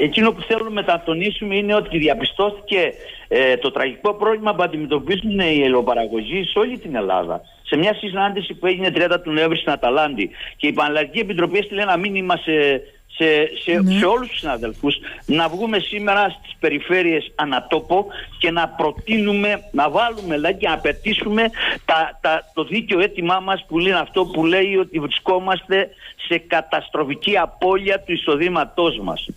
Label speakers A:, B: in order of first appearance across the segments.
A: Εκείνο που θέλουμε να τονίσουμε είναι ότι διαπιστώθηκε ε, το τραγικό πρόβλημα που αντιμετωπίζουν οι ελαιοπαραγωγοί σε όλη την Ελλάδα. Σε μια συνάντηση που έγινε 30 του Νοέμβρη στην Αταλάντη και η Πανελλαδική Επιτροπή έστειλε ένα μήνυμα σε, σε, σε, ναι. σε όλους τους συναδελφούς να βγούμε σήμερα στις περιφέρειες ανατόπο και να προτείνουμε, να βάλουμε δηλαδή και να απαιτήσουμε τα, τα, το δίκαιο αίτημά μας που λέει αυτό που λέει ότι βρισκόμαστε σε καταστροφική απώλεια του εισοδήματός μας.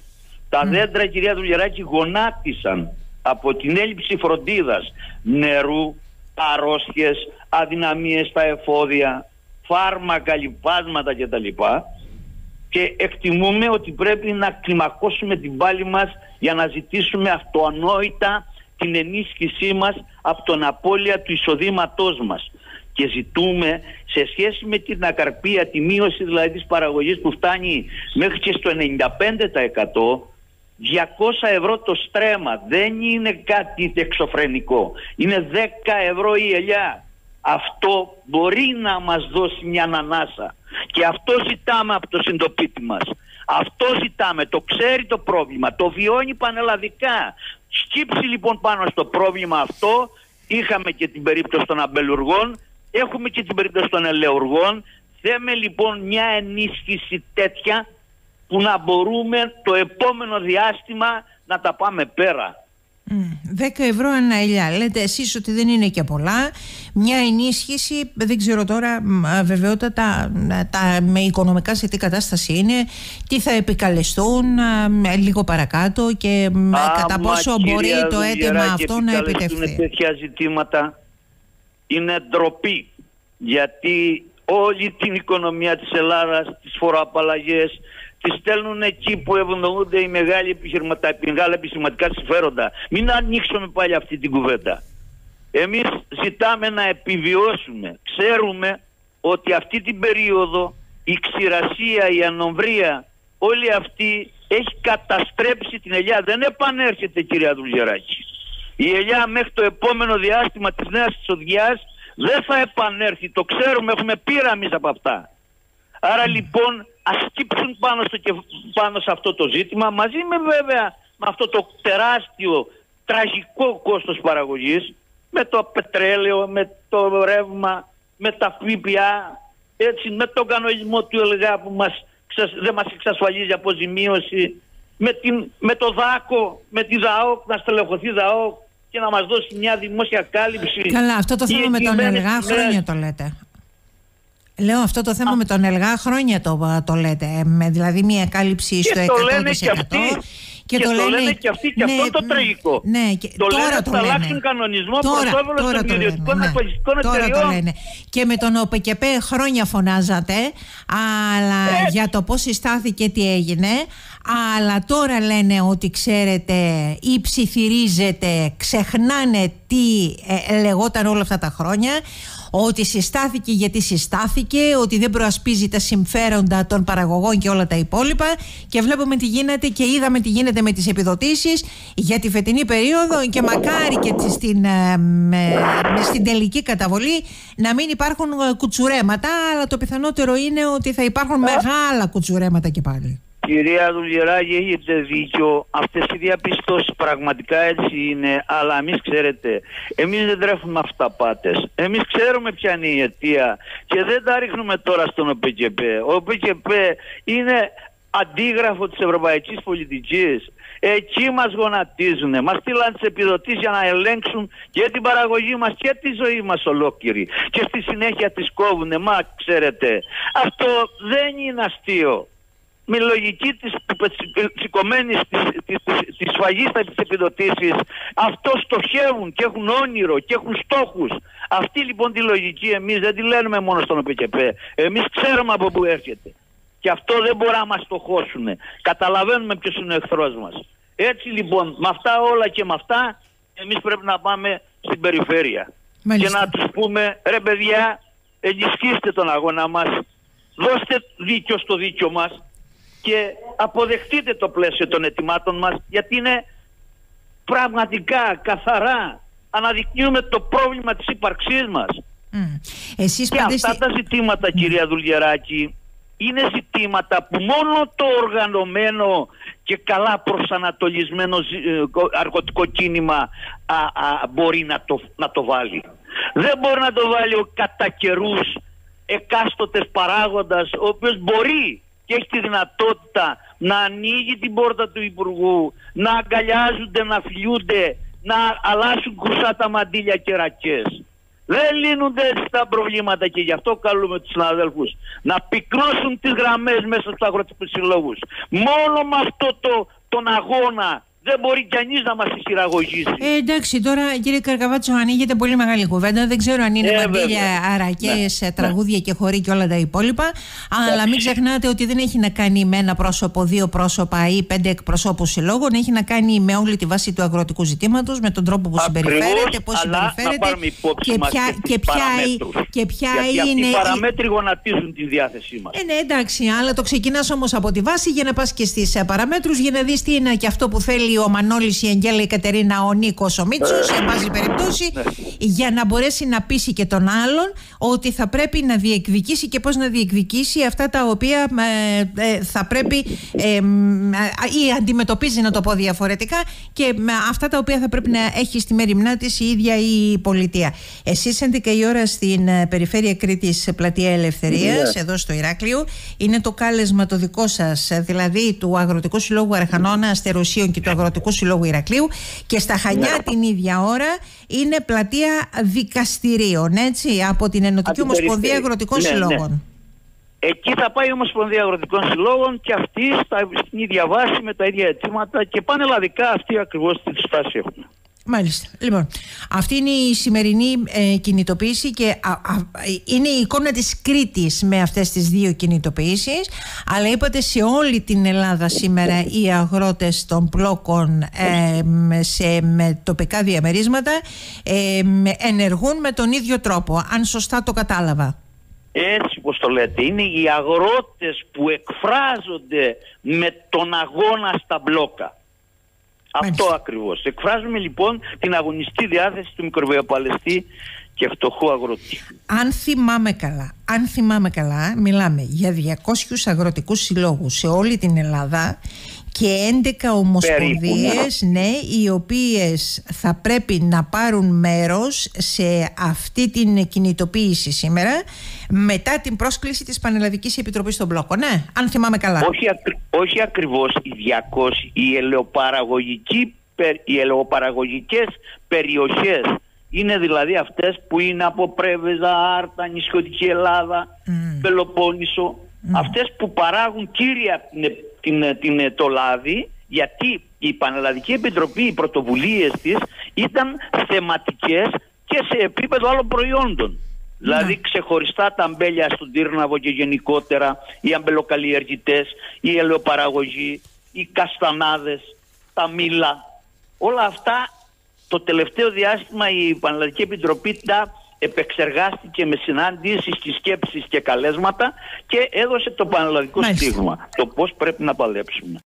A: Τα δέντρα, κυρία Δουλγεράκη, γονάτισαν από την έλλειψη φροντίδας νερού, αρρώστιες, αδυναμίες στα εφόδια, φάρμακα, λιπάσματα κτλ. Και εκτιμούμε ότι πρέπει να κλιμακώσουμε την πάλη μας για να ζητήσουμε αυτοανόητα την ενίσχυσή μας από τον απώλεια του εισοδήματός μας. Και ζητούμε σε σχέση με την ακαρπία, τη μείωση δηλαδή της παραγωγής που φτάνει μέχρι και στο 95% 200 ευρώ το στρέμμα δεν είναι κάτι εξωφρενικό. Είναι 10 ευρώ η ελιά. Αυτό μπορεί να μας δώσει μια ανανάσα. Και αυτό ζητάμε από το συντοπίτη μας. Αυτό ζητάμε. Το ξέρει το πρόβλημα. Το βιώνει πανελλαδικά. Σκύψει λοιπόν πάνω στο πρόβλημα αυτό. Είχαμε και την περίπτωση των αμπελουργών. Έχουμε και την περίπτωση των ελαιουργών. Θέμε λοιπόν μια ενίσχυση τέτοια που να μπορούμε το επόμενο διάστημα να τα πάμε πέρα.
B: 10 ευρώ ένα ελιά. Λέτε εσείς ότι δεν είναι και πολλά. Μια ενίσχυση, δεν ξέρω τώρα βεβαιότατα τα, με οικονομικά σε τι κατάσταση είναι, τι θα επικαλεστούν λίγο παρακάτω και κατά πόσο μπορεί το αίτημα αυτό να επιτευχθεί.
A: τέτοια ζητήματα είναι ντροπή γιατί όλη την οικονομία της Ελλάδας, τις φοροαπαλλαγές, τι στέλνουν εκεί που ευνοούνται οι μεγάλοι επιχειρηματικά, μεγάλα επιχειρηματικά συμφέροντα. Μην ανοίξουμε πάλι αυτή την κουβέντα. Εμείς ζητάμε να επιβιώσουμε. Ξέρουμε ότι αυτή την περίοδο η ξηρασία, η ανομβρία, όλη αυτή έχει καταστρέψει την ελιά. Δεν επανέρχεται κυρία Δουλγεράκη. Η ελιά μέχρι το επόμενο διάστημα της νέας της οδηγιάς δεν θα επανέρθει. Το ξέρουμε, έχουμε πείρα εμείς από αυτά. Άρα λοιπόν ας σκύψουν πάνω, στο, πάνω σε αυτό το ζήτημα μαζί με βέβαια με αυτό το τεράστιο τραγικό κόστος παραγωγής με το πετρέλαιο, με το ρεύμα, με τα ΦΠΑ, έτσι, με τον κανονισμό του ΕΛΓΑ που μας, δεν μας εξασφαλίζει αποζημίωση, με, την, με το ΔΑΚΟ, με τη ΔΑΟΚ, να στελεχωθεί ΔΑΟΚ και να μας δώσει μια δημόσια κάλυψη.
B: Καλά, αυτό το θέμα με τον ΕΛΓΑ χρόνια το λέτε. Λέω αυτό το θέμα με τον ΕΛΓΑ χρόνια το, το λέτε. Με δηλαδή μια κάλυψη στο 100%.
A: Το λένε και αυτοί. Και, και το, το λένε, και αυτοί και ναι, αυτό το τραγικό.
B: Ναι, και
A: το
B: τώρα
A: λένε
B: το
A: θα αλλάξουν κανονισμό τώρα, προς όφελος των ιδιωτικών ναι,
B: Τώρα το λένε. Και με τον ΟΠΕΚΕΠΕ χρόνια φωνάζατε, αλλά ε. για το πώς συστάθηκε τι έγινε. Αλλά τώρα λένε ότι ξέρετε ή ψιθυρίζετε, ξεχνάνε τι ε, λεγόταν όλα αυτά τα χρόνια ότι συστάθηκε γιατί συστάθηκε, ότι δεν προασπίζει τα συμφέροντα των παραγωγών και όλα τα υπόλοιπα και βλέπουμε τι γίνεται και είδαμε τι γίνεται με τις επιδοτήσεις για τη φετινή περίοδο και μακάρι και στην, ε, με, στην τελική καταβολή να μην υπάρχουν ε, κουτσουρέματα αλλά το πιθανότερο είναι ότι θα υπάρχουν μεγάλα κουτσουρέματα και πάλι.
A: Κυρία Δουλγεράκη, έχετε δίκιο. Αυτές οι διαπιστώσεις πραγματικά έτσι είναι. Αλλά εμείς ξέρετε, εμείς δεν τρέφουμε αυταπάτες. Εμείς ξέρουμε ποια είναι η αιτία και δεν τα ρίχνουμε τώρα στον ΟΠΚΠ. Ο ΟΠΚΠ είναι αντίγραφο της ευρωπαϊκής πολιτικής. Εκεί μας γονατίζουν, μας στείλαν τις επιδοτήσεις για να ελέγξουν και την παραγωγή μας και τη ζωή μας ολόκληρη. Και στη συνέχεια τις κόβουνε, μα ξέρετε. Αυτό δεν είναι αστείο με λογική της σηκωμένης της, της, της, της σφαγίστα επιδοτήσεις αυτό στοχεύουν και έχουν όνειρο και έχουν στόχους. Αυτή λοιπόν τη λογική εμείς δεν τη λένε μόνο στον ΟΠΚΠ εμείς ξέρουμε από πού έρχεται. Και αυτό δεν μπορεί να μας στοχώσουν καταλαβαίνουμε ποιος είναι ο εχθρός μας. Έτσι λοιπόν με αυτά όλα και με αυτά εμείς πρέπει να πάμε στην περιφέρεια. Και να τους πούμε ρε παιδιά ενισχύστε τον αγώνα μας. Δώστε δίκιο στο δίκιο μας και αποδεχτείτε το πλαίσιο των ετοιμάτων μας γιατί είναι πραγματικά καθαρά αναδεικνύουμε το πρόβλημα της ύπαρξής μας.
B: Mm. Εσείς
A: και αυτά τα ζητήματα κυρία Δουλγεράκη είναι ζητήματα που μόνο το οργανωμένο και καλά προσανατολισμένο ε, αργοτικό κίνημα α, α, μπορεί να το, να το βάλει. Δεν μπορεί να το βάλει ο κατά καιρούς εκάστοτες παράγοντας ο οποίος μπορεί και έχει τη δυνατότητα να ανοίγει την πόρτα του Υπουργού, να αγκαλιάζονται, να φιλιούνται, να αλλάσουν κρουσά τα μαντήλια και ρακές. Δεν λύνονται έτσι τα προβλήματα και γι' αυτό καλούμε τους συναδέλφους να πυκνώσουν τις γραμμές μέσα στους αγροτικούς συλλόγους. Μόνο με αυτό το, τον αγώνα δεν μπορεί κανείς να μας χειραγωγήσει.
B: Ε, εντάξει, τώρα κύριε Καρκαβάτσο, ανοίγεται πολύ μεγάλη κουβέντα. Δεν ξέρω αν είναι ε, μαντήλια, αρακέ, ναι, ναι. τραγούδια και χωρί και όλα τα υπόλοιπα. Αλλά μην ξεχνάτε ότι δεν έχει να κάνει με ένα πρόσωπο, δύο πρόσωπα ή πέντε εκπροσώπους συλλόγων. Έχει να κάνει με όλη τη βάση του αγροτικού ζητήματος, με τον τρόπο που συμπεριφέρεται, πώς συμπεριφέρεται
A: και ποια,
B: και ποια, και ποια
A: Γιατί
B: είναι.
A: Οι παραμέτροι γονατίζουν τη διάθεσή μας.
B: Ε, ναι, εντάξει, αλλά το ξεκινάς όμως από τη βάση για να πας και στις ε, παραμέτρους για να δεις τι είναι και αυτό που θέλει ο Μανώλης, η Αγγέλα, η Κατερίνα, ο Νίκος, ο Μίτσος, σε πάση περιπτώσει, για να μπορέσει να πείσει και τον άλλον ότι θα πρέπει να διεκδικήσει και πώς να διεκδικήσει αυτά τα οποία ε, ε, θα πρέπει ε, ή αντιμετωπίζει, να το πω διαφορετικά, και με αυτά τα οποία θα πρέπει να έχει στη μέρημνά της η ίδια η πολιτεία. Εσείς 11 η ώρα στην περιφέρεια Κρήτης Πλατεία Ελευθερίας, εδώ στο Ηράκλειο, είναι το κάλεσμα το δικό σας, δηλαδή του Αγροτικού Συλλόγου Αρχανώνα Αστεροσίων και του Αγροτικού Συλλόγου Ηρακλείου και στα Χανιά ναι. την ίδια ώρα είναι πλατεία δικαστηρίων, έτσι, από την Ενωτική Ομοσπονδία Αγροτικών ναι, ναι. Συλλόγων.
A: Εκεί θα πάει η Ομοσπονδία Αγροτικών Συλλόγων και αυτοί στην ίδια βάση με τα ίδια αιτήματα και πανελλαδικά αυτοί ακριβώς τη στάση έχουν.
B: Μάλιστα. Λοιπόν, αυτή είναι η σημερινή ε, κινητοποίηση και είναι η εικόνα της Κρήτης με αυτές τις δύο κινητοποιήσεις αλλά είπατε σε όλη την Ελλάδα σήμερα οι αγρότες των πλόκων ε, σε με τοπικά διαμερίσματα ε, ενεργούν με τον ίδιο τρόπο, αν σωστά το κατάλαβα.
A: Έτσι πως το λέτε, είναι οι αγρότες που εκφράζονται με τον αγώνα στα μπλόκα. Αυτό ακριβώς. Εκφράζουμε λοιπόν την αγωνιστή διάθεση του μικροβιοπαλαιστή και φτωχού αγρότη.
B: Αν θυμάμαι καλά, αν θυμάμαι καλά, μιλάμε για 200 αγροτικούς συλλόγους σε όλη την Ελλάδα και 11 ομοσπονδίες ναι. ναι. οι οποίες θα πρέπει να πάρουν μέρος σε αυτή την κινητοποίηση σήμερα μετά την πρόσκληση της Πανελλαδικής Επιτροπής των Μπλόκων ναι, αν θυμάμαι καλά
A: όχι, ακρι, όχι ακριβώς οι 200 οι, ελαιοπαραγωγικοί, οι ελαιοπαραγωγικές περιοχές είναι δηλαδή αυτές που είναι από Πρέβεζα, Άρτα, Νησιωτική Ελλάδα, mm. Πελοπόννησο αυτές που παράγουν κύρια την, την, την, το λάδι γιατί η Πανελλαδική Επιτροπή, οι πρωτοβουλίες της ήταν θεματικές και σε επίπεδο άλλων προϊόντων. Δηλαδή ξεχωριστά τα αμπέλια στον Τύρναβο και γενικότερα οι αμπελοκαλλιεργητές, η ελαιοπαραγωγή, οι καστανάδες, τα μήλα. Όλα αυτά το τελευταίο διάστημα η Πανελλαδική Επιτροπή τα επεξεργάστηκε με συνάντησεις και σκέψεις και καλέσματα και έδωσε το πανελλαδικό στίγμα, το πώς πρέπει να παλέψουμε.